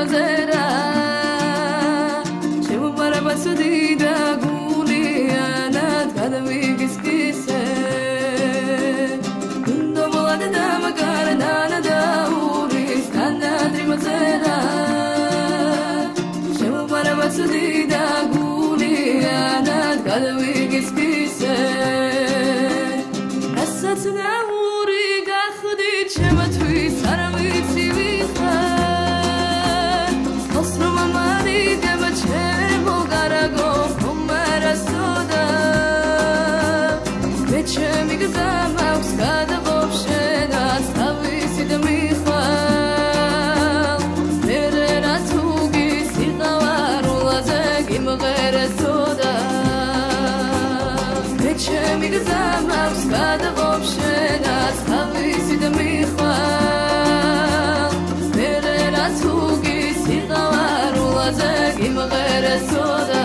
mademoiselle. მიგზამავს გადაღობ შენაც თავისი და მიხვალ. მერე რაც უგი სიყავარულაზე გიმღერესოდა.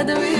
Whether it